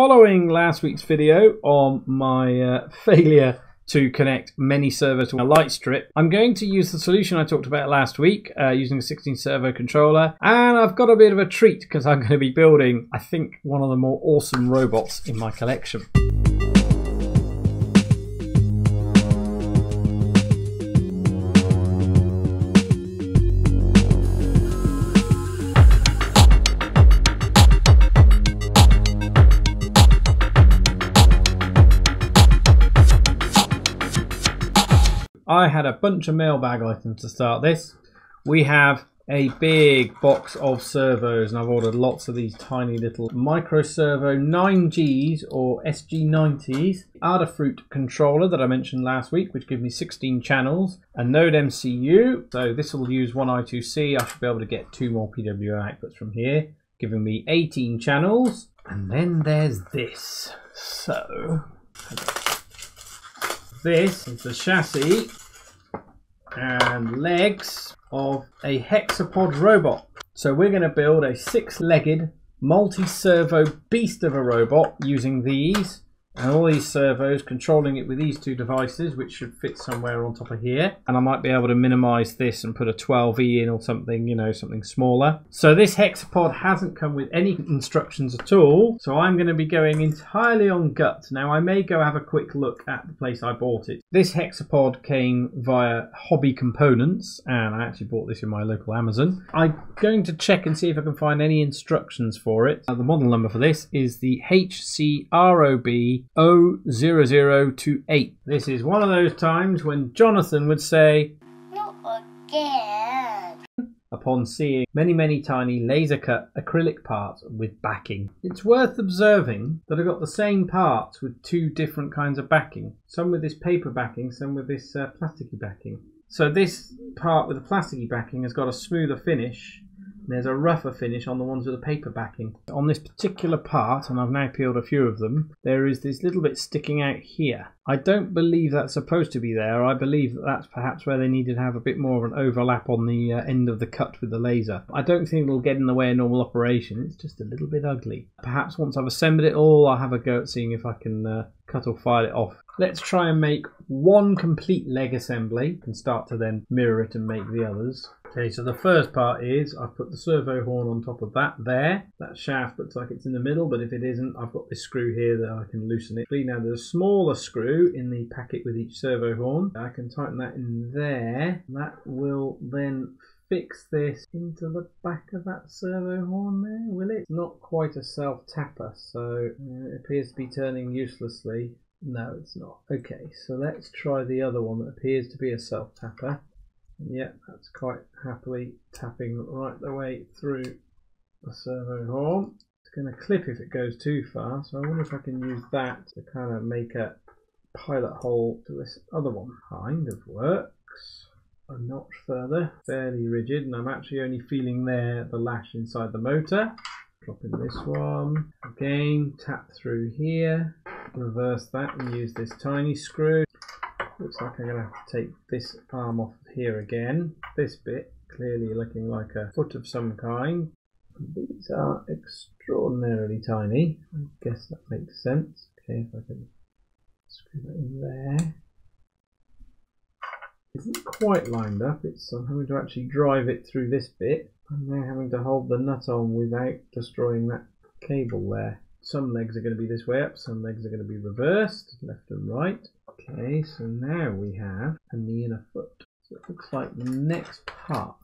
following last week's video on my uh, failure to connect many servos to a light strip, I'm going to use the solution I talked about last week uh, using a 16 servo controller. And I've got a bit of a treat because I'm going to be building, I think, one of the more awesome robots in my collection. I had a bunch of mailbag items to start this. We have a big box of servos, and I've ordered lots of these tiny little micro servo 9Gs or SG90s. Adafruit controller that I mentioned last week, which gives me 16 channels, a Node MCU. So this will use one I2C. I should be able to get two more PWM outputs from here, giving me 18 channels. And then there's this. So this is the chassis and legs of a hexapod robot. So we're going to build a six-legged multi-servo beast of a robot using these and all these servos controlling it with these two devices which should fit somewhere on top of here. And I might be able to minimize this and put a 12e in or something you know something smaller. So this hexapod hasn't come with any instructions at all. So I'm going to be going entirely on gut. Now I may go have a quick look at the place I bought it. This hexapod came via hobby components and I actually bought this in my local Amazon. I'm going to check and see if I can find any instructions for it. Uh, the model number for this is the HCROB 00028. This is one of those times when Jonathan would say, Not again. upon seeing many, many tiny laser cut acrylic parts with backing. It's worth observing that I got the same parts with two different kinds of backing. Some with this paper backing, some with this uh, plasticky backing. So this part with the plasticky backing has got a smoother finish there's a rougher finish on the ones with the paper backing. On this particular part, and I've now peeled a few of them, there is this little bit sticking out here. I don't believe that's supposed to be there. I believe that that's perhaps where they needed to have a bit more of an overlap on the uh, end of the cut with the laser. I don't think it'll get in the way of normal operation. It's just a little bit ugly. Perhaps once I've assembled it all, I'll have a go at seeing if I can uh, cut or file it off. Let's try and make one complete leg assembly and start to then mirror it and make the others. Okay, so the first part is I've put the servo horn on top of that there. That shaft looks like it's in the middle, but if it isn't, I've got this screw here that I can loosen it. Now there's a smaller screw in the packet with each servo horn. I can tighten that in there. That will then fix this into the back of that servo horn there, will it? Not quite a self tapper, so uh, it appears to be turning uselessly. No, it's not. Okay, so let's try the other one that appears to be a self tapper. Yeah, that's quite happily tapping right the way through the servo horn. It's going to clip if it goes too far, so I wonder if I can use that to kind of make a pilot hole to this other one. Kind of works. A notch further, fairly rigid, and I'm actually only feeling there the lash inside the motor. Drop in this one. Again, tap through here, reverse that and use this tiny screw. Looks like I'm going to have to take this arm off here again. This bit clearly looking like a foot of some kind. These are extraordinarily tiny. I guess that makes sense. Okay, if I can screw that in there. Isn't quite lined up. It's I'm having to actually drive it through this bit. I'm now having to hold the nut on without destroying that cable there. Some legs are going to be this way up, some legs are going to be reversed, left and right. Okay, so now we have a knee and a foot. So it looks like the next part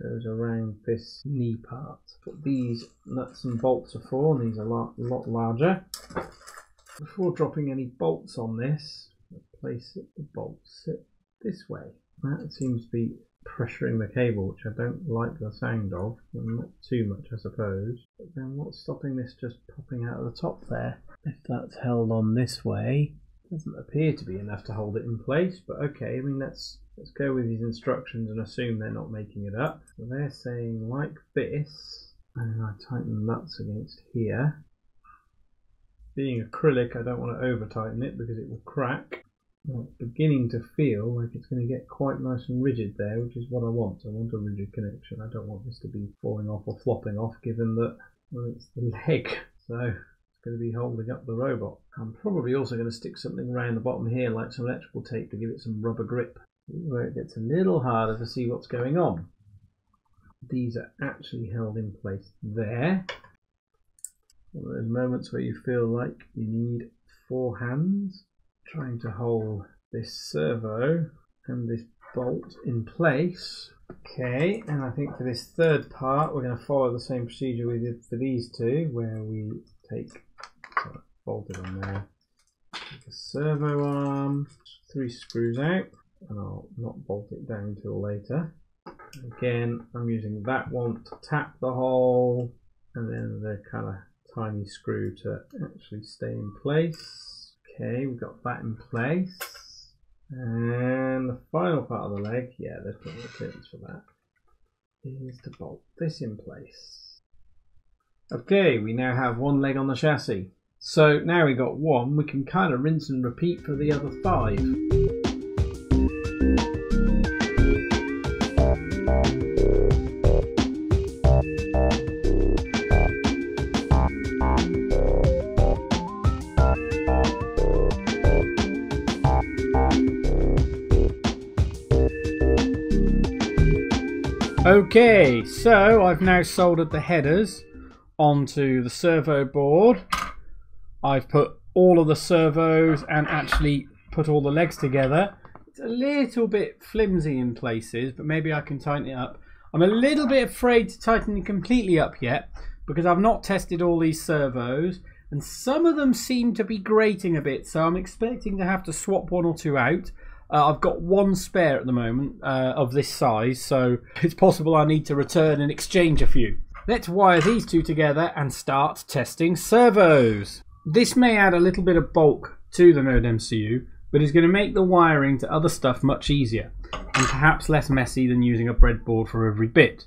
goes around this knee part. What these nuts and bolts are for, and these are a lot, lot larger. Before dropping any bolts on this, place it, the bolts sit this way. That seems to be pressuring the cable, which I don't like the sound of. Not too much, I suppose. But then what's stopping this just popping out of the top there? If that's held on this way, doesn't appear to be enough to hold it in place, but okay, I mean, let's, let's go with these instructions and assume they're not making it up. So they're saying like this, and then I tighten nuts against here. Being acrylic, I don't want to over tighten it because it will crack. Well, it's beginning to feel like it's going to get quite nice and rigid there, which is what I want. I want a rigid connection. I don't want this to be falling off or flopping off, given that well, it's the leg. So going to be holding up the robot. I'm probably also going to stick something around the bottom here like some electrical tape to give it some rubber grip where it gets a little harder to see what's going on. These are actually held in place there. One of those moments where you feel like you need four hands trying to hold this servo and this bolt in place. Okay, and I think for this third part, we're going to follow the same procedure we did for these two, where we take so bolted on there, take a servo arm, three screws out, and I'll not bolt it down till later. Again, I'm using that one to tap the hole, and then the kind of tiny screw to actually stay in place. Okay, we've got that in place. And the final part of the leg, yeah, there's plenty of clearance for that, is to bolt this in place. Okay, we now have one leg on the chassis. So now we've got one, we can kind of rinse and repeat for the other five. Okay, so I've now soldered the headers onto the servo board. I've put all of the servos and actually put all the legs together. It's a little bit flimsy in places, but maybe I can tighten it up. I'm a little bit afraid to tighten it completely up yet because I've not tested all these servos and some of them seem to be grating a bit, so I'm expecting to have to swap one or two out. Uh, I've got one spare at the moment uh, of this size, so it's possible I need to return and exchange a few. Let's wire these two together and start testing servos. This may add a little bit of bulk to the Node MCU, but it's going to make the wiring to other stuff much easier and perhaps less messy than using a breadboard for every bit.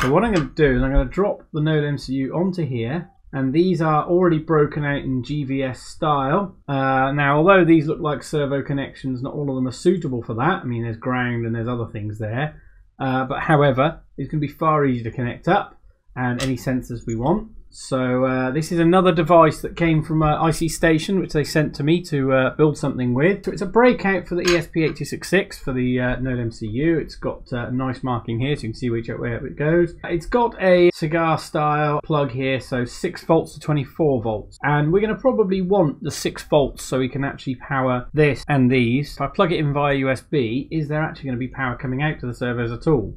So what I'm going to do is I'm going to drop the Node MCU onto here and these are already broken out in GVS style. Uh, now, although these look like servo connections, not all of them are suitable for that. I mean, there's ground and there's other things there. Uh, but however, it's going to be far easier to connect up and any sensors we want. So uh, this is another device that came from uh, IC Station, which they sent to me to uh, build something with. So it's a breakout for the ESP8266 for the uh, Node MCU. It's got uh, a nice marking here, so you can see which way it goes. It's got a cigar style plug here, so 6 volts to 24 volts. And we're going to probably want the 6 volts so we can actually power this and these. If I plug it in via USB, is there actually going to be power coming out to the servos at all?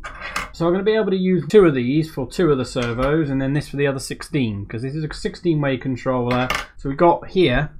So I'm going to be able to use two of these for two of the servos and then this for the other 16 because this is a 16 way controller. So we've got here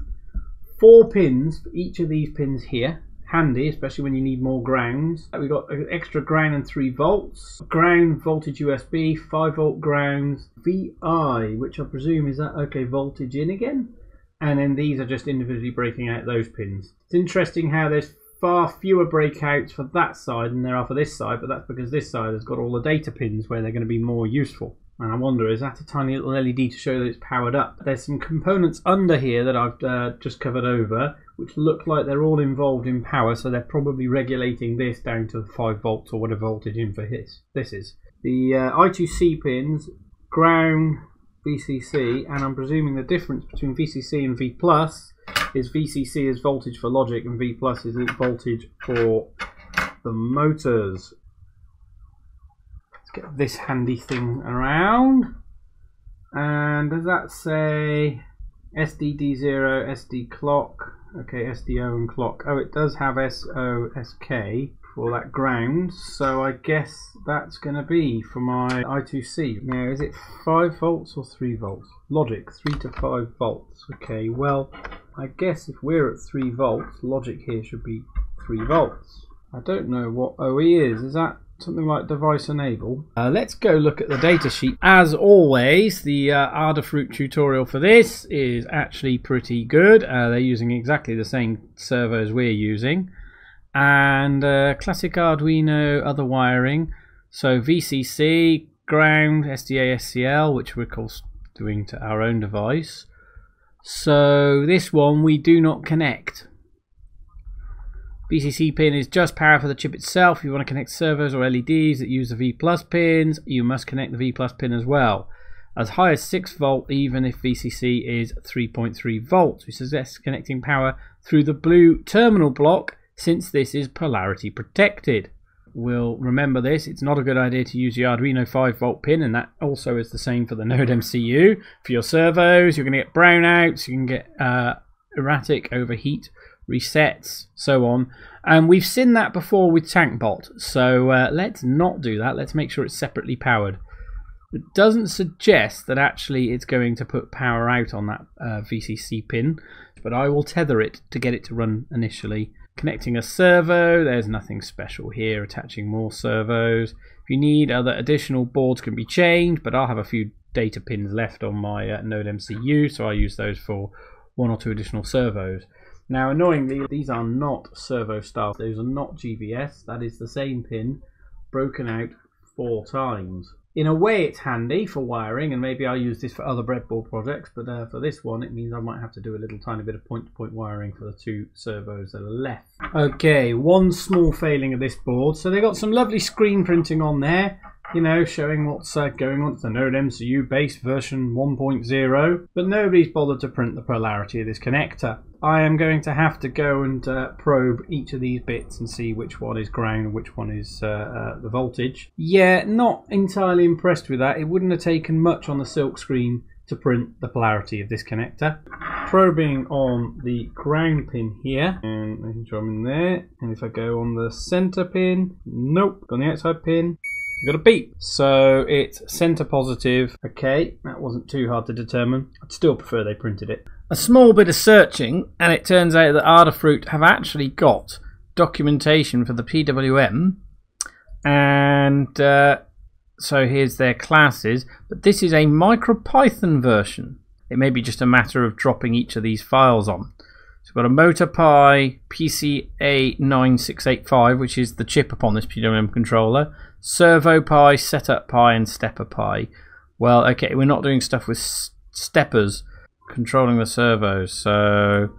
four pins for each of these pins here. Handy, especially when you need more grounds. We've got extra ground and 3 volts. Ground voltage USB, 5 volt grounds. VI, which I presume is that okay voltage in again? And then these are just individually breaking out those pins. It's interesting how there's far fewer breakouts for that side than there are for this side, but that's because this side has got all the data pins where they're going to be more useful. And I wonder, is that a tiny little LED to show that it's powered up? There's some components under here that I've uh, just covered over, which look like they're all involved in power, so they're probably regulating this down to 5 volts or whatever voltage in for this. This is. The uh, I2C pins, ground, VCC, and I'm presuming the difference between VCC and V plus is VCC is voltage for logic and V plus is voltage for the motors. Let's get this handy thing around. And does that say SDD0, SD clock? Okay, SDO and clock. Oh, it does have SOSK for that ground. So I guess that's going to be for my I2C. Now, is it 5 volts or 3 volts? Logic, 3 to 5 volts. Okay, well, I guess if we're at 3 volts, logic here should be 3 volts. I don't know what OE is. Is that something like device enable? Uh, let's go look at the datasheet. As always, the uh, Adafruit tutorial for this is actually pretty good. Uh, they're using exactly the same servo as we're using. And uh, classic Arduino other wiring. So VCC, ground, SDA, SCL, which we're of course doing to our own device. So this one we do not connect. VCC pin is just power for the chip itself. If you want to connect servos or LEDs that use the V plus pins, you must connect the V plus pin as well. as high as 6 volt even if VCC is 3.3 volts. We suggest connecting power through the blue terminal block since this is polarity protected. We'll remember this, it's not a good idea to use the Arduino 5 volt pin and that also is the same for the Node MCU. For your servos you're going to get brownouts, you can get uh, erratic overheat resets, so on. And we've seen that before with TankBot, so uh, let's not do that. Let's make sure it's separately powered. It doesn't suggest that actually it's going to put power out on that uh, VCC pin, but I will tether it to get it to run initially. Connecting a servo, there's nothing special here. Attaching more servos. If you need other additional boards can be changed, but I'll have a few data pins left on my uh, Node MCU, so I use those for one or two additional servos. Now, annoyingly, these are not servo style. Those are not GVS. That is the same pin broken out four times. In a way, it's handy for wiring, and maybe I'll use this for other breadboard projects, but uh, for this one, it means I might have to do a little tiny bit of point-to-point -point wiring for the two servos that are left. Okay, one small failing of this board. So they got some lovely screen printing on there, you know, showing what's uh, going on. It's the Node MCU base version 1.0, but nobody's bothered to print the polarity of this connector. I am going to have to go and uh, probe each of these bits and see which one is ground and which one is uh, uh, the voltage. Yeah, not entirely impressed with that. It wouldn't have taken much on the silk screen to print the polarity of this connector. Probing on the ground pin here and making sure I'm in there. And if I go on the center pin, nope, on the outside pin, got a beep. So it's center positive. Okay, that wasn't too hard to determine. I'd still prefer they printed it a small bit of searching, and it turns out that Adafruit have actually got documentation for the PWM, and uh, so here's their classes. But this is a MicroPython version. It may be just a matter of dropping each of these files on. So we've got a MotorPy PCA9685, which is the chip upon this PWM controller, ServoPy, SetupPy, and StepperPy. Well, okay, we're not doing stuff with steppers controlling the servos. So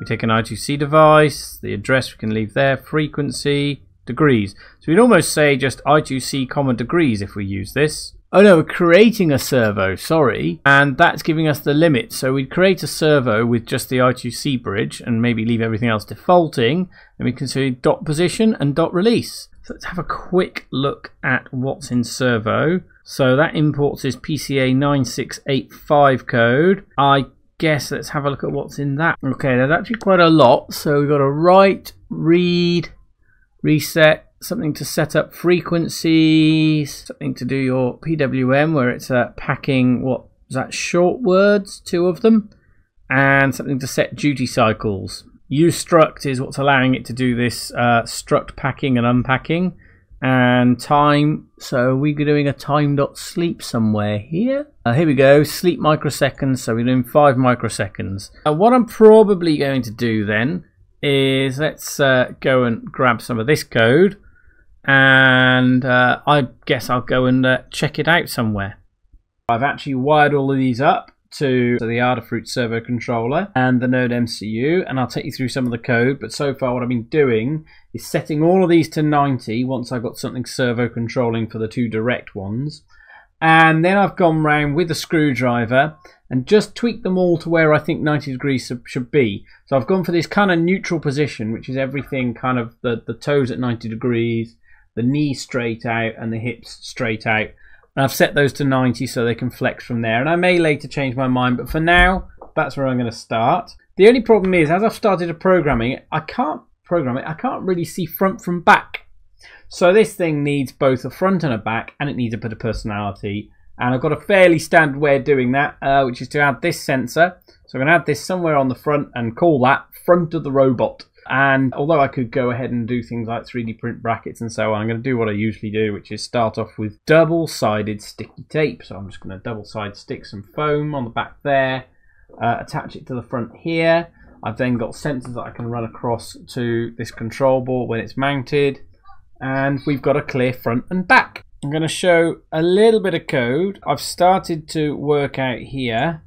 we take an I2C device, the address we can leave there, frequency, degrees. So we'd almost say just I2C comma degrees if we use this. Oh no, we're creating a servo, sorry, and that's giving us the limit. So we'd create a servo with just the I2C bridge and maybe leave everything else defaulting, and we can see dot position and dot release. So let's have a quick look at what's in servo. So that imports this PCA 9685 code. I guess let's have a look at what's in that. Okay, there's actually quite a lot. So we've got a write, read, reset, something to set up frequencies, something to do your PWM where it's uh, packing what is that short words, two of them, and something to set duty cycles. Use struct is what's allowing it to do this uh, struct packing and unpacking and time. So we're doing a time dot sleep somewhere here. Uh, here we go, sleep microseconds. So we're doing five microseconds. Uh, what I'm probably going to do then is let's uh, go and grab some of this code, and uh, I guess I'll go and uh, check it out somewhere. I've actually wired all of these up to, the Adafruit servo controller and the Node MCU, and I'll take you through some of the code. But so far, what I've been doing is setting all of these to 90 once I've got something servo controlling for the two direct ones. And then I've gone round with a screwdriver and just tweaked them all to where I think 90 degrees should be. So I've gone for this kind of neutral position, which is everything kind of the, the toes at 90 degrees, the knee straight out, and the hips straight out. And I've set those to 90 so they can flex from there. And I may later change my mind, but for now, that's where I'm going to start. The only problem is, as I've started programming it, I can't program it. I can't really see front from back. So this thing needs both a front and a back, and it needs a bit of personality. And I've got a fairly standard way of doing that, uh, which is to add this sensor. So I'm going to add this somewhere on the front and call that front of the robot. And although I could go ahead and do things like 3D print brackets and so on, I'm going to do what I usually do, which is start off with double-sided sticky tape. So I'm just going to double-side stick some foam on the back there, uh, attach it to the front here. I've then got sensors that I can run across to this control board when it's mounted. And we've got a clear front and back. I'm going to show a little bit of code. I've started to work out here.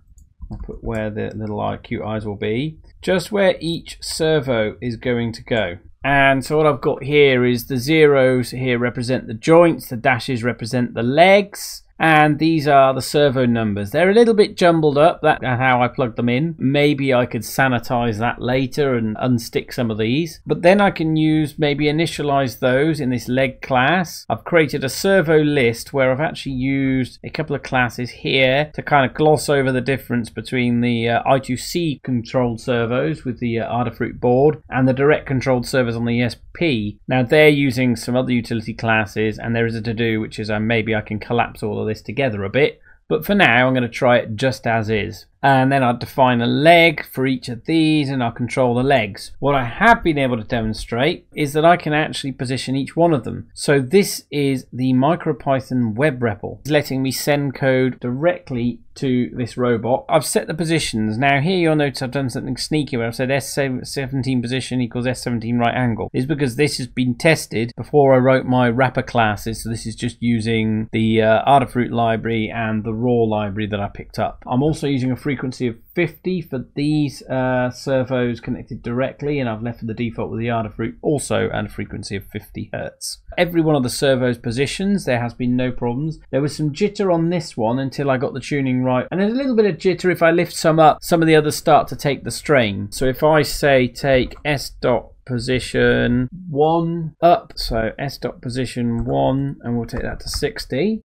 I'll put where the little IQ eyes will be just where each servo is going to go. And so what I've got here is the zeros here represent the joints, the dashes represent the legs, and these are the servo numbers. They're a little bit jumbled up, that's how I plugged them in. Maybe I could sanitize that later and unstick some of these. But then I can use, maybe initialize those in this leg class. I've created a servo list where I've actually used a couple of classes here to kind of gloss over the difference between the uh, I2C controlled servos with the uh, Adafruit board and the direct controlled servos on the ESP. Now they're using some other utility classes and there is a to do which is uh, maybe I can collapse all of this together a bit. But for now, I'm going to try it just as is. And then I'll define a leg for each of these and I'll control the legs. What I have been able to demonstrate is that I can actually position each one of them. So this is the MicroPython web REPL. It's letting me send code directly to this robot. I've set the positions. Now here you'll notice I've done something sneaky where I've said S17 position equals S17 right angle. Is because this has been tested before I wrote my wrapper classes. So this is just using the uh, Adafruit library and the raw library that I picked up. I'm also using a frequency of 50 for these uh, servos connected directly and I've left the default with the Adafruit also and a frequency of 50 Hertz. Every one of the servos positions there has been no problems. There was some jitter on this one until I got the tuning right and there's a little bit of jitter if I lift some up some of the others start to take the strain. So if I say take S dot position 1 up so S dot position 1 and we'll take that to 60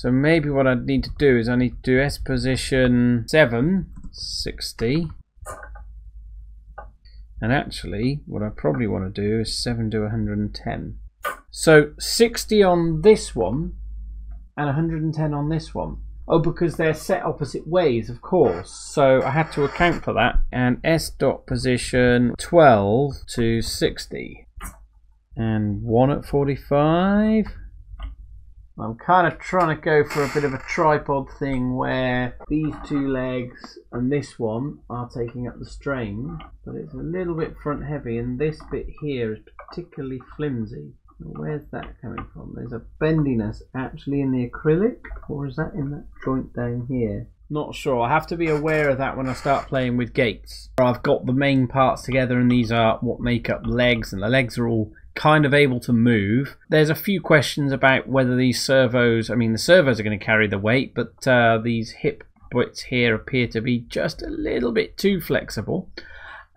so maybe what I need to do is I need to do S position 7, 60. And actually, what I probably want to do is 7 to 110. So 60 on this one and 110 on this one. Oh, because they're set opposite ways, of course. So I had to account for that. And S dot position 12 to 60. And 1 at 45. I'm kind of trying to go for a bit of a tripod thing where these two legs and this one are taking up the strain, but it's a little bit front heavy and this bit here is particularly flimsy. Where's that coming from? There's a bendiness actually in the acrylic or is that in that joint down here? Not sure. I have to be aware of that when I start playing with gaits. I've got the main parts together and these are what make up legs and the legs are all kind of able to move. There's a few questions about whether these servos, I mean, the servos are going to carry the weight, but uh, these hip bits here appear to be just a little bit too flexible.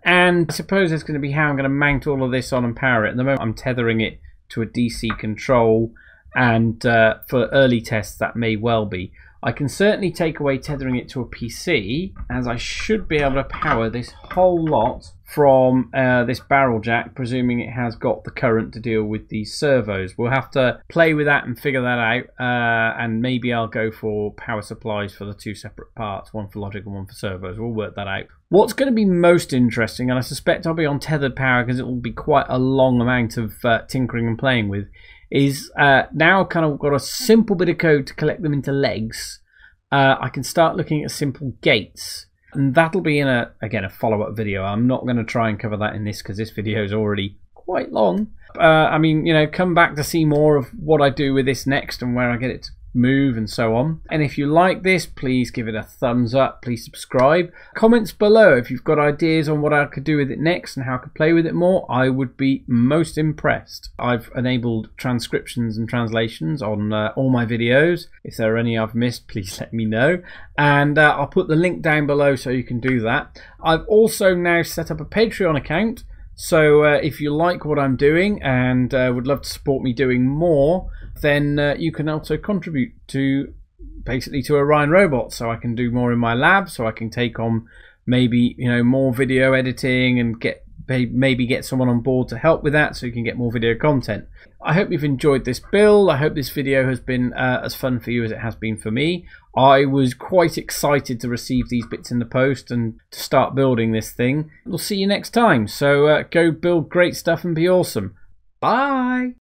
And I suppose it's going to be how I'm going to mount all of this on and power it. At the moment, I'm tethering it to a DC control, and uh, for early tests, that may well be. I can certainly take away tethering it to a PC, as I should be able to power this whole lot from uh, this barrel jack, presuming it has got the current to deal with these servos. We'll have to play with that and figure that out, uh, and maybe I'll go for power supplies for the two separate parts, one for logic and one for servos. We'll work that out. What's going to be most interesting, and I suspect I'll be on tethered power because it will be quite a long amount of uh, tinkering and playing with, is uh, now kind of got a simple bit of code to collect them into legs. Uh, I can start looking at simple gaits. And that'll be in a again a follow-up video. I'm not going to try and cover that in this because this video is already quite long. Uh, I mean, you know, come back to see more of what I do with this next and where I get it to move and so on. And if you like this, please give it a thumbs up. Please subscribe. Comments below if you've got ideas on what I could do with it next and how I could play with it more. I would be most impressed. I've enabled transcriptions and translations on uh, all my videos. If there are any I've missed, please let me know. And uh, I'll put the link down below so you can do that. I've also now set up a Patreon account. So uh, if you like what I'm doing and uh, would love to support me doing more, then uh, you can also contribute to basically to Orion Robot. So I can do more in my lab, so I can take on maybe you know more video editing and get maybe get someone on board to help with that so you can get more video content. I hope you've enjoyed this build. I hope this video has been uh, as fun for you as it has been for me. I was quite excited to receive these bits in the post and to start building this thing. We'll see you next time. So uh, go build great stuff and be awesome. Bye!